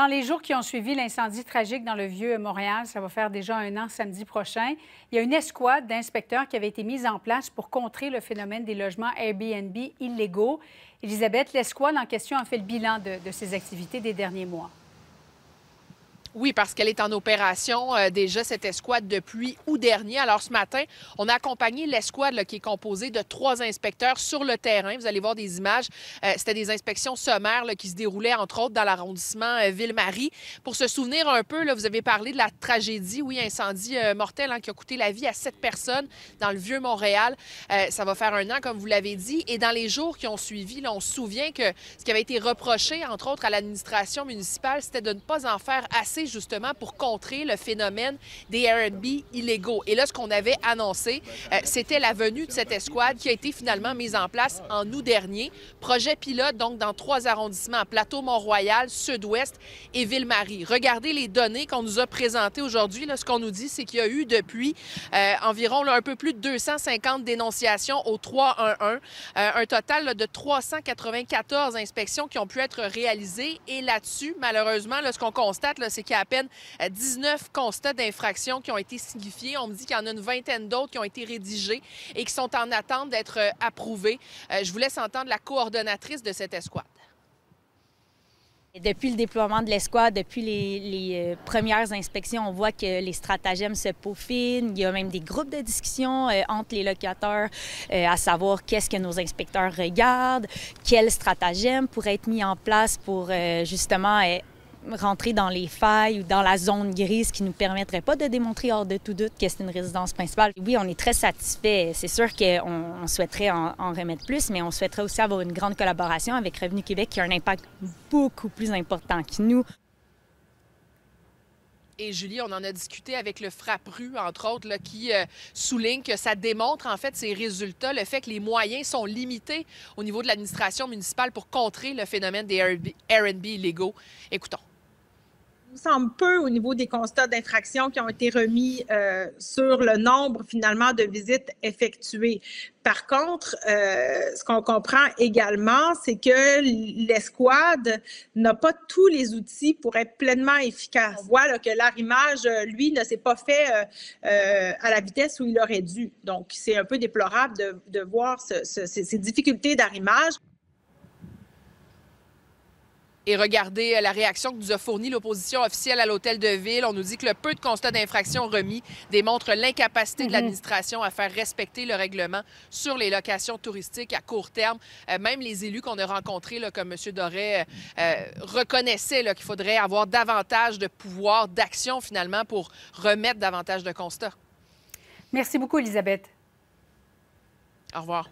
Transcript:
Dans les jours qui ont suivi l'incendie tragique dans le vieux Montréal, ça va faire déjà un an samedi prochain, il y a une escouade d'inspecteurs qui avait été mise en place pour contrer le phénomène des logements Airbnb illégaux. Elisabeth, l'escouade en question a fait le bilan de, de ces activités des derniers mois. Oui, parce qu'elle est en opération euh, déjà, cette escouade, depuis août dernier. Alors, ce matin, on a accompagné l'escouade qui est composée de trois inspecteurs sur le terrain. Vous allez voir des images. Euh, C'était des inspections sommaires qui se déroulaient, entre autres, dans l'arrondissement euh, Ville-Marie. Pour se souvenir un peu, vous avez parlé de la tragédie, oui, incendie mortel hein, qui a coûté la vie à sept personnes dans le Vieux-Montréal. Euh, ça va faire un an, comme vous l'avez dit. Et dans les jours qui ont suivi, on se souvient que ce qui avait été reproché, entre autres, à l'administration municipale, c'était de ne pas en faire assez justement pour contrer le phénomène des Airbnb illégaux. Et là, ce qu'on avait annoncé, euh, c'était la venue de cette escouade qui a été finalement mise en place en août dernier. Projet pilote, donc, dans trois arrondissements, Plateau-Mont-Royal, Sud-Ouest et Ville-Marie. Regardez les données qu'on nous a présentées aujourd'hui. Ce qu'on nous dit, c'est qu'il y a eu depuis euh, environ un peu plus de 250 dénonciations au 311, euh, un total de 394 inspections qui ont pu être réalisées. Et là-dessus, malheureusement, là, ce qu'on constate, c'est qu'il y a à peine 19 constats d'infraction qui ont été signifiés. On me dit qu'il y en a une vingtaine d'autres qui ont été rédigés et qui sont en attente d'être euh, approuvés. Euh, je vous laisse entendre la coordonnatrice de cette escouade. Depuis le déploiement de l'escouade, depuis les, premières inspections, on voit que les stratagèmes se peaufinent. Il y a même des groupes de discussion euh, entre les locataires euh, à savoir qu'est-ce que nos inspecteurs regardent, quels stratagèmes pourraient être mis en place pour euh, justement rentrer dans les failles ou dans la zone grise qui ne nous permettrait pas de démontrer hors de tout doute que c'est une résidence principale. Oui, on est très satisfait. C'est sûr qu'on on souhaiterait en, remettre plus, mais on souhaiterait aussi avoir une grande collaboration avec Revenu Québec qui a un impact beaucoup plus important que nous. Et Julie, on en a discuté avec le Frappru, entre autres, là, qui euh, souligne que ça démontre en fait ces résultats, le fait que les moyens sont limités au niveau de l'administration municipale pour contrer le phénomène des Airbnb illégaux. Écoutons semble peu au niveau des constats d'infraction qui ont été remis euh, sur le nombre finalement de visites effectuées. Par contre, euh, ce qu'on comprend également, c'est que l'escouade n'a pas tous les outils pour être pleinement efficace. On voit là, que l'arrimage, lui, ne s'est pas fait euh, euh, à la vitesse où il aurait dû. Donc, c'est un peu déplorable de, de voir ce, ce, ces difficultés d'arrimage. Et regardez euh, la réaction que nous a fournie l'opposition officielle à l'hôtel de ville. On nous dit que le peu de constats d'infraction remis démontre l'incapacité mm -hmm. de l'administration à faire respecter le règlement sur les locations touristiques à court terme. Euh, même les élus qu'on a rencontrés, là, comme M. Doré, euh, reconnaissaient qu'il faudrait avoir davantage de pouvoir d'action finalement pour remettre davantage de constats. Merci beaucoup, Elisabeth. Au revoir.